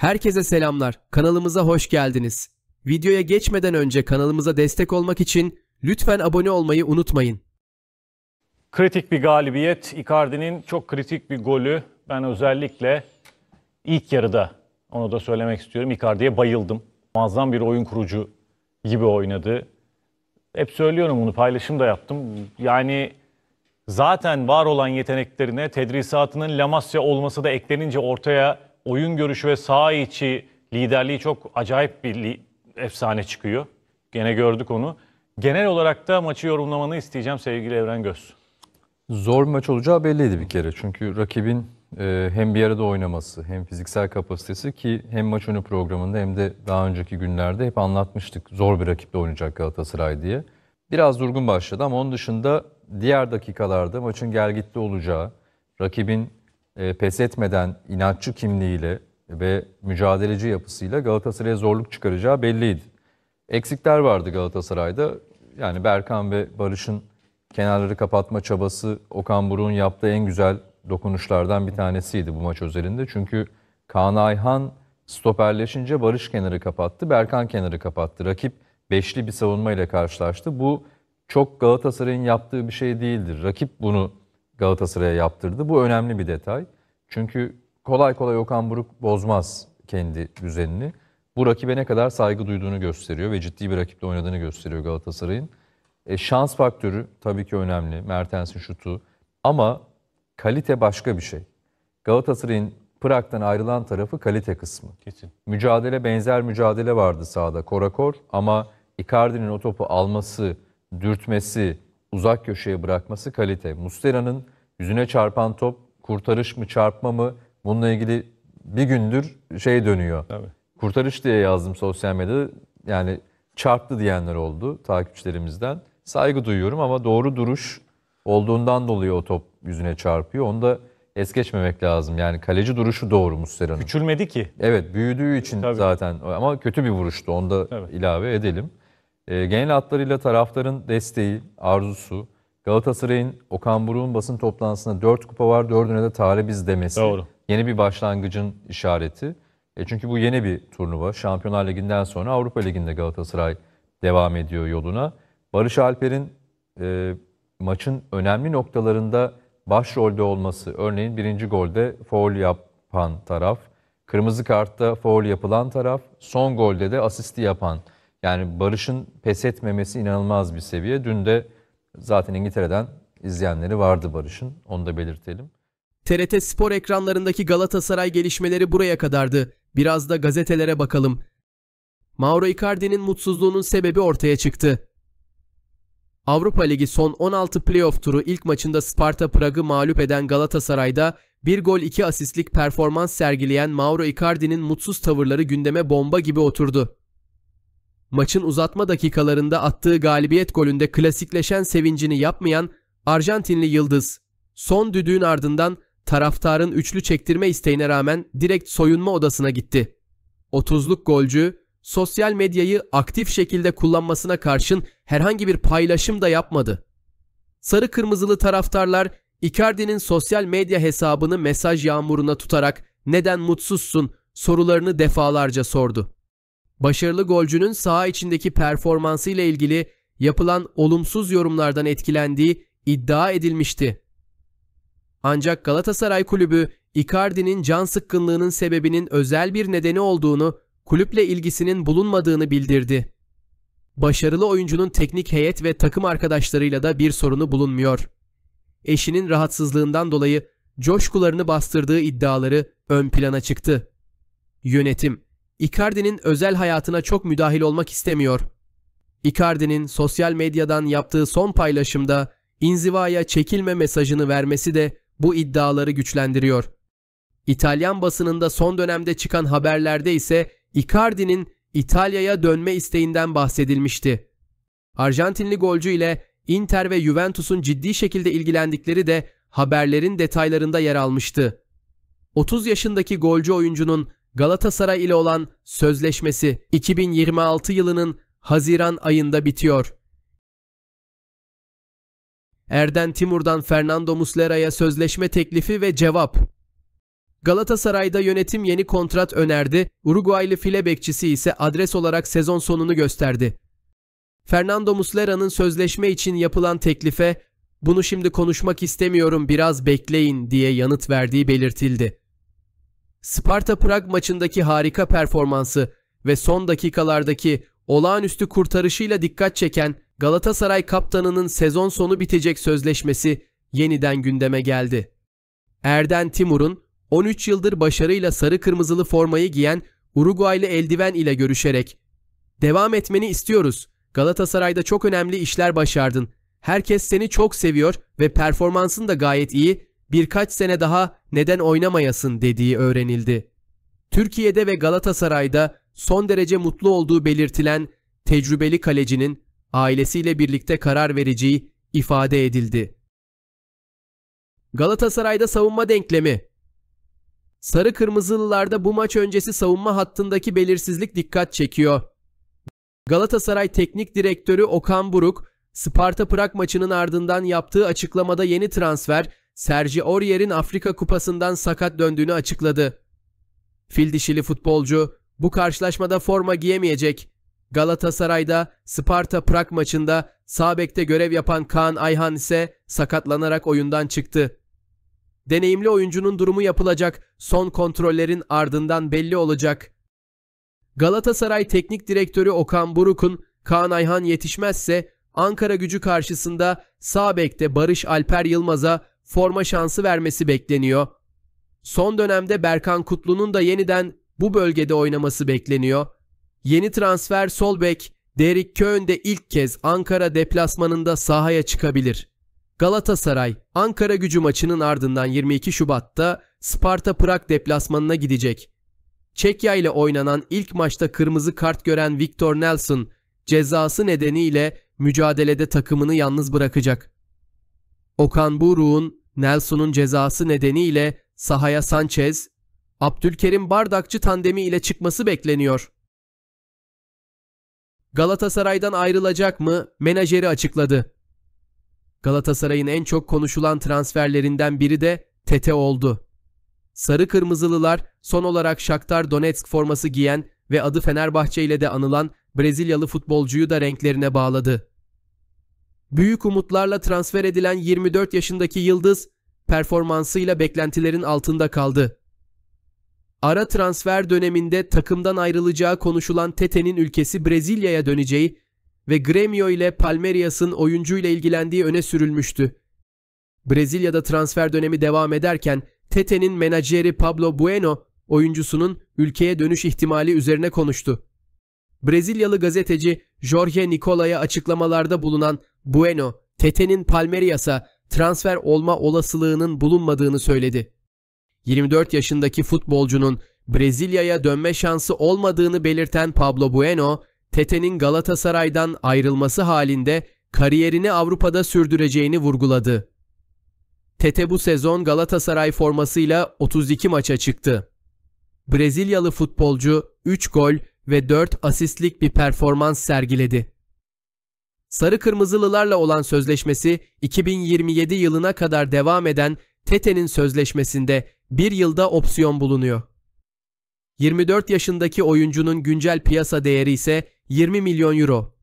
Herkese selamlar. Kanalımıza hoş geldiniz. Videoya geçmeden önce kanalımıza destek olmak için lütfen abone olmayı unutmayın. Kritik bir galibiyet. Icardi'nin çok kritik bir golü. Ben özellikle ilk yarıda onu da söylemek istiyorum. Icardi'ye bayıldım. Muazzam bir oyun kurucu gibi oynadı. Hep söylüyorum bunu paylaşım da yaptım. Yani zaten var olan yeteneklerine tedrisatının Lamasya olması da eklenince ortaya oyun görüşü ve saha içi liderliği çok acayip bir efsane çıkıyor. Gene gördük onu. Genel olarak da maçı yorumlamanı isteyeceğim sevgili Evren Göz. Zor bir maç olacağı belliydi bir kere. Çünkü rakibin e, hem bir arada oynaması hem fiziksel kapasitesi ki hem maç önü programında hem de daha önceki günlerde hep anlatmıştık. Zor bir rakiple oynayacak Galatasaray diye. Biraz durgun başladı ama onun dışında diğer dakikalarda maçın gelgitli olacağı, rakibin e, pes etmeden inatçı kimliğiyle ve mücadeleci yapısıyla Galatasaray'a zorluk çıkaracağı belliydi. Eksikler vardı Galatasaray'da. Yani Berkan ve Barış'ın kenarları kapatma çabası Okan Buruk'un yaptığı en güzel dokunuşlardan bir tanesiydi bu maç özelinde. Çünkü Kaan Ayhan stoperleşince Barış kenarı kapattı, Berkan kenarı kapattı. Rakip beşli bir savunmayla karşılaştı. Bu çok Galatasaray'ın yaptığı bir şey değildir. Rakip bunu Galatasaray'a yaptırdı. Bu önemli bir detay. Çünkü kolay kolay Okan Buruk bozmaz kendi düzenini. Bu rakibe ne kadar saygı duyduğunu gösteriyor ve ciddi bir rakiple oynadığını gösteriyor Galatasaray'ın. E, şans faktörü tabii ki önemli. Mertens'in şutu. Ama kalite başka bir şey. Galatasaray'ın Prag'dan ayrılan tarafı kalite kısmı. Kesin. Mücadele benzer mücadele vardı sahada korakor ama Icardi'nin o topu alması, dürtmesi, uzak köşeye bırakması kalite. Mustera'nın yüzüne çarpan top kurtarış mı çarpma mı bununla ilgili bir gündür şey dönüyor. Tabii. Kurtarış diye yazdım sosyal medyada. Yani çarptı diyenler oldu takipçilerimizden. Saygı duyuyorum ama doğru duruş olduğundan dolayı o top yüzüne çarpıyor. Onu da es geçmemek lazım. Yani kaleci duruşu doğru Mustera'nın. Küçülmedi ki. Evet büyüdüğü için Tabii. zaten ama kötü bir vuruştu onu da Tabii. ilave edelim. Ee, genel hatlarıyla taraftarın desteği, arzusu, Galatasaray'ın Okan Buruk'un basın toplantısında 4 kupa var 4'üne de talibiz demesi. Doğru. Yeni bir başlangıcın işareti. E çünkü bu yeni bir turnuva. Şampiyonlar Ligi'nden sonra Avrupa Ligi'nde Galatasaray devam ediyor yoluna. Barış Alper'in e, maçın önemli noktalarında başrolde olması. Örneğin birinci golde foul yapan taraf, kırmızı kartta foul yapılan taraf, son golde de asisti yapan. Yani Barış'ın pes etmemesi inanılmaz bir seviye. Dün de zaten İngiltere'den izleyenleri vardı Barış'ın. Onu da belirtelim. TRT Spor ekranlarındaki Galatasaray gelişmeleri buraya kadardı. Biraz da gazetelere bakalım. Mauro Icardi'nin mutsuzluğunun sebebi ortaya çıktı. Avrupa Ligi son 16 playoff turu ilk maçında Sparta Prag'ı mağlup eden Galatasaray'da bir gol iki asistlik performans sergileyen Mauro Icardi'nin mutsuz tavırları gündeme bomba gibi oturdu. Maçın uzatma dakikalarında attığı galibiyet golünde klasikleşen sevincini yapmayan Arjantinli Yıldız, son düdüğün ardından taraftarın üçlü çektirme isteğine rağmen direkt soyunma odasına gitti. 30'luk golcü sosyal medyayı aktif şekilde kullanmasına karşın herhangi bir paylaşım da yapmadı. Sarı kırmızılı taraftarlar Icardi'nin sosyal medya hesabını mesaj yağmuruna tutarak neden mutsuzsun sorularını defalarca sordu. Başarılı golcünün saha içindeki performansı ile ilgili yapılan olumsuz yorumlardan etkilendiği iddia edilmişti. Ancak Galatasaray Kulübü Icardi'nin can sıkkınlığının sebebinin özel bir nedeni olduğunu, kulüple ilgisinin bulunmadığını bildirdi. Başarılı oyuncunun teknik heyet ve takım arkadaşlarıyla da bir sorunu bulunmuyor. Eşinin rahatsızlığından dolayı coşkularını bastırdığı iddiaları ön plana çıktı. Yönetim, Icardi'nin özel hayatına çok müdahil olmak istemiyor. Icardi'nin sosyal medyadan yaptığı son paylaşımda inzivaya çekilme mesajını vermesi de bu iddiaları güçlendiriyor. İtalyan basınında son dönemde çıkan haberlerde ise Icardi'nin İtalya'ya dönme isteğinden bahsedilmişti. Arjantinli golcü ile Inter ve Juventus'un ciddi şekilde ilgilendikleri de haberlerin detaylarında yer almıştı. 30 yaşındaki golcü oyuncunun Galatasaray ile olan sözleşmesi 2026 yılının Haziran ayında bitiyor. Erden Timur'dan Fernando Muslera'ya sözleşme teklifi ve cevap. Galatasaray'da yönetim yeni kontrat önerdi. Uruguaylı file bekçisi ise adres olarak sezon sonunu gösterdi. Fernando Muslera'nın sözleşme için yapılan teklife bunu şimdi konuşmak istemiyorum biraz bekleyin diye yanıt verdiği belirtildi. Sparta Prag maçındaki harika performansı ve son dakikalardaki olağanüstü kurtarışıyla dikkat çeken Galatasaray kaptanının sezon sonu bitecek sözleşmesi yeniden gündeme geldi. Erden Timur'un 13 yıldır başarıyla sarı kırmızılı formayı giyen Uruguaylı eldiven ile görüşerek "Devam etmeni istiyoruz. Galatasaray'da çok önemli işler başardın. Herkes seni çok seviyor ve performansın da gayet iyi. Birkaç sene daha neden oynamayasın?" dediği öğrenildi. Türkiye'de ve Galatasaray'da son derece mutlu olduğu belirtilen tecrübeli kalecinin ailesiyle birlikte karar vereceği ifade edildi. Galatasaray'da savunma denklemi Sarı Kırmızılılarda bu maç öncesi savunma hattındaki belirsizlik dikkat çekiyor. Galatasaray Teknik Direktörü Okan Buruk, Sparta Prag maçının ardından yaptığı açıklamada yeni transfer Sergi Aurier'in Afrika Kupası'ndan sakat döndüğünü açıkladı. Fil dişili futbolcu bu karşılaşmada forma giyemeyecek. Galatasaray'da Sparta Prag maçında sağ bekte görev yapan Kaan Ayhan ise sakatlanarak oyundan çıktı. Deneyimli oyuncunun durumu yapılacak, son kontrollerin ardından belli olacak. Galatasaray Teknik Direktörü Okan Buruk'un Kaan Ayhan yetişmezse Ankara gücü karşısında sağ bekte Barış Alper Yılmaz'a forma şansı vermesi bekleniyor. Son dönemde Berkan Kutlu'nun da yeniden bu bölgede oynaması bekleniyor. Yeni transfer sol bek Derek Köhn de ilk kez Ankara deplasmanında sahaya çıkabilir. Galatasaray, Ankara gücü maçının ardından 22 Şubat'ta Sparta Prag deplasmanına gidecek. Çekya ile oynanan ilk maçta kırmızı kart gören Victor Nelson cezası nedeniyle mücadelede takımını yalnız bırakacak. Okan Buruk'un Nelson'un cezası nedeniyle sahaya Sanchez, Abdülkerim Bardakçı tandemi ile çıkması bekleniyor. Galatasaray'dan ayrılacak mı? Menajeri açıkladı. Galatasaray'ın en çok konuşulan transferlerinden biri de Tete oldu. Sarı Kırmızılılar son olarak Shakhtar Donetsk forması giyen ve adı Fenerbahçe ile de anılan Brezilyalı futbolcuyu da renklerine bağladı. Büyük umutlarla transfer edilen 24 yaşındaki Yıldız performansıyla beklentilerin altında kaldı. Ara transfer döneminde takımdan ayrılacağı konuşulan Tete'nin ülkesi Brezilya'ya döneceği ve Gremio ile Palmeiras'ın oyuncuyla ilgilendiği öne sürülmüştü. Brezilya'da transfer dönemi devam ederken Tete'nin menajeri Pablo Bueno oyuncusunun ülkeye dönüş ihtimali üzerine konuştu. Brezilyalı gazeteci Jorge Nicola'ya açıklamalarda bulunan Bueno, Tete'nin Palmeiras'a transfer olma olasılığının bulunmadığını söyledi. 24 yaşındaki futbolcunun Brezilya'ya dönme şansı olmadığını belirten Pablo Bueno, Tete'nin Galatasaray'dan ayrılması halinde kariyerini Avrupa'da sürdüreceğini vurguladı. Tete bu sezon Galatasaray formasıyla 32 maça çıktı. Brezilyalı futbolcu 3 gol ve 4 asistlik bir performans sergiledi. Sarı Kırmızılılarla olan sözleşmesi 2027 yılına kadar devam eden Tete'nin sözleşmesinde bir yılda opsiyon bulunuyor. 24 yaşındaki oyuncunun güncel piyasa değeri ise 20 milyon euro.